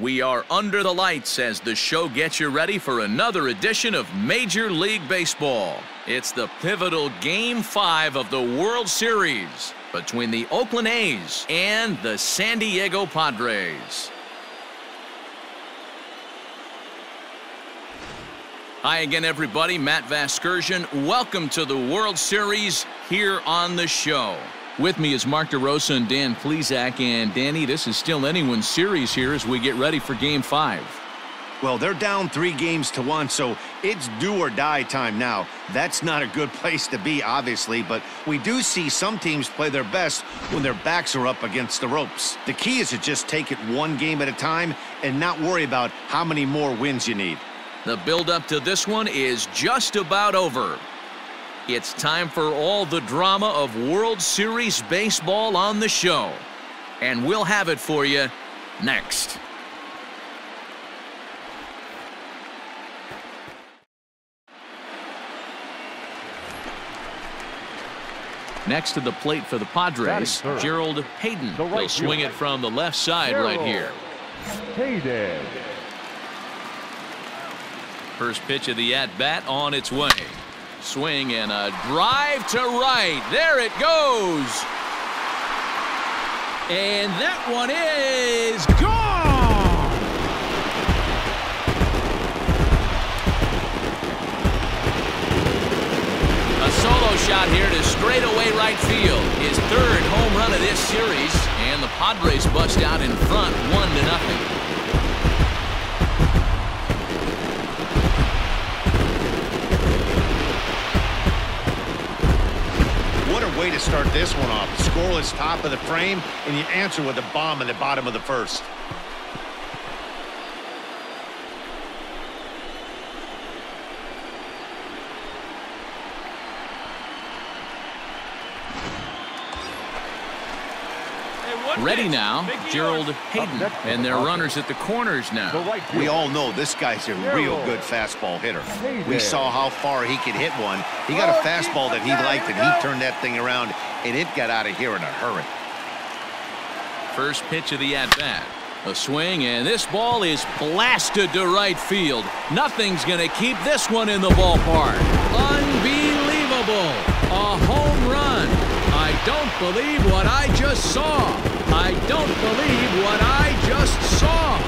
We are under the lights as the show gets you ready for another edition of Major League Baseball. It's the pivotal Game 5 of the World Series between the Oakland A's and the San Diego Padres. Hi again, everybody. Matt Vasgersian. Welcome to the World Series here on the show. With me is Mark DeRosa and Dan Plesac. And Danny, this is still anyone's series here as we get ready for Game 5. Well, they're down three games to one, so it's do or die time now. That's not a good place to be, obviously, but we do see some teams play their best when their backs are up against the ropes. The key is to just take it one game at a time and not worry about how many more wins you need. The build-up to this one is just about over. It's time for all the drama of World Series baseball on the show. And we'll have it for you next. Next to the plate for the Padres, Gerald Hayden right will swing it from the left side Gerald right here. Hayden. First pitch of the at-bat on its way. Swing and a drive to right. There it goes. And that one is gone. A solo shot here to straightaway right field. His third home run of this series. And the Padres bust out in front, one to nothing. Way to start this one off. Scoreless top of the frame, and you answer with a bomb in the bottom of the first. Ready now, Gerald Hayden, and their runners at the corners now. We all know this guy's a real good fastball hitter. We saw how far he could hit one. He got a fastball that he liked, and he turned that thing around, and it got out of here in a hurry. First pitch of the at-bat. A swing, and this ball is blasted to right field. Nothing's going to keep this one in the ballpark. Believe what I just saw. I don't believe what I just saw.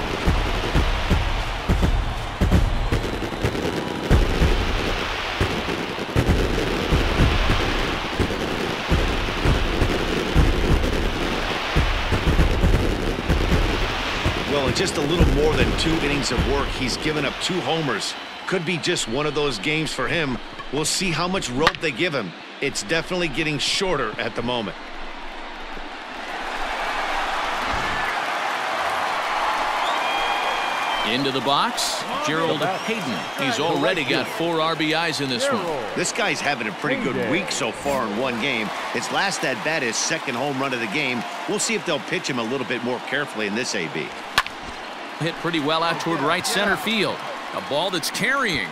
Well, in just a little more than two innings of work, he's given up two homers. Could be just one of those games for him. We'll see how much rope they give him. It's definitely getting shorter at the moment. Into the box, Gerald Hayden. He's already got four RBIs in this one. This guy's having a pretty good week so far in one game. His last at bat is second home run of the game. We'll see if they'll pitch him a little bit more carefully in this AB. Hit pretty well out toward right center field. A ball that's carrying.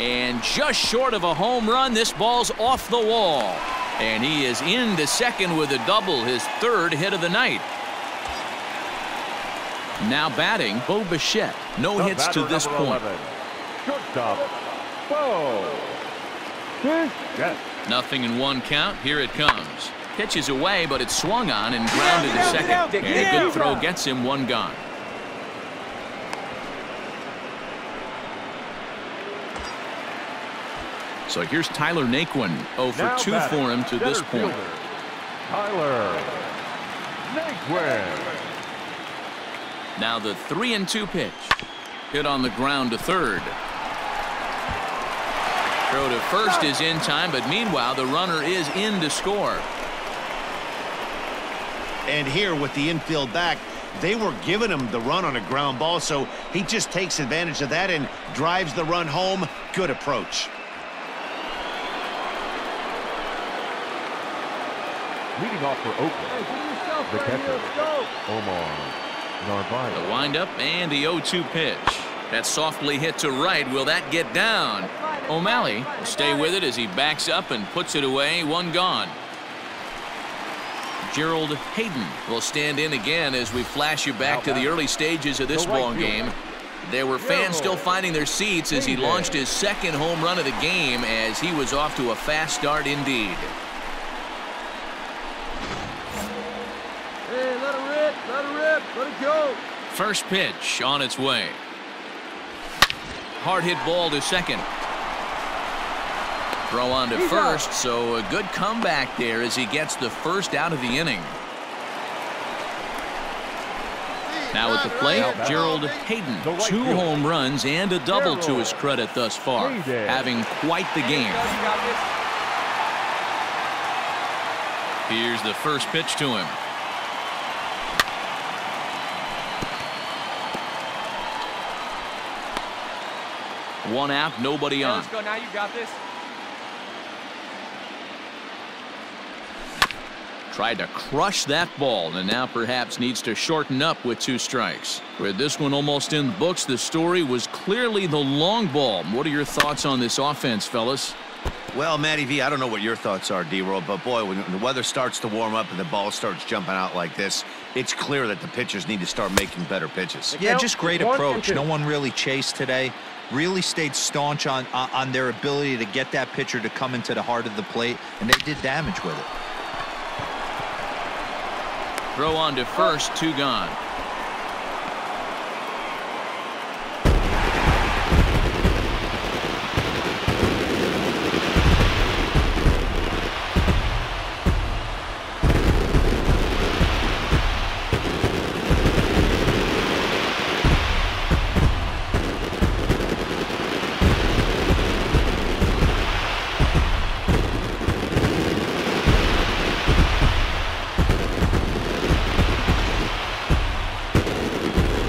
And just short of a home run, this ball's off the wall. And he is into second with a double, his third hit of the night. Now batting, Bo Bichette. No the hits to this point. Shortstop, Bo. Nothing in one count. Here it comes. Pitches away, but it's swung on and grounded to second. And a good throw gets him one gone. So here's Tyler Naquin. 0 for 2 for him to this point. Tyler Naquin. Now the three and two pitch. Hit on the ground to third. Throw to first is in time, but meanwhile the runner is in to score. And here with the infield back, they were giving him the run on a ground ball, so he just takes advantage of that and drives the run home. Good approach. Leading off for Oakland, the catcher, Omar Narvaez. The windup and the 0-2 pitch. That softly hit to right. Will that get down? O'Malley will stay with it as he backs up and puts it away. One gone. Gerald Hayden will stand in again as we flash you back to the early stages of this ball game. There were fans still finding their seats as he launched his second home run of the game as he was off to a fast start indeed. Go. First pitch on its way. Hard hit ball to second. Throw on to first, so a good comeback there as he gets the first out of the inning. Now at the plate, Gerald Hayden. Two home runs and a double to his credit thus far, having quite the game. Here's the first pitch to him. One out, nobody on. Let's go now. You got this. Tried to crush that ball and now perhaps needs to shorten up with two strikes. With this one almost in the books, the story was clearly the long ball. What are your thoughts on this offense, fellas? Well, Matty V, I don't know what your thoughts are, D-Roll, but boy, when the weather starts to warm up and the ball starts jumping out like this, it's clear that the pitchers need to start making better pitches. Yeah, just great approach. No one really chased today. Really stayed staunch on on on their ability to get that pitcher to come into the heart of the plate, and they did damage with it. Throw on to first, two gone.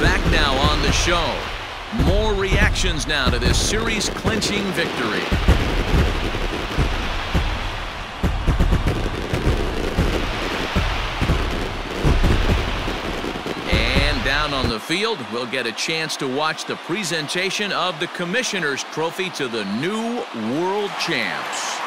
Back now on the show. More reactions now to this series clinching victory. And down on the field, we'll get a chance to watch the presentation of the Commissioner's Trophy to the new World Champs.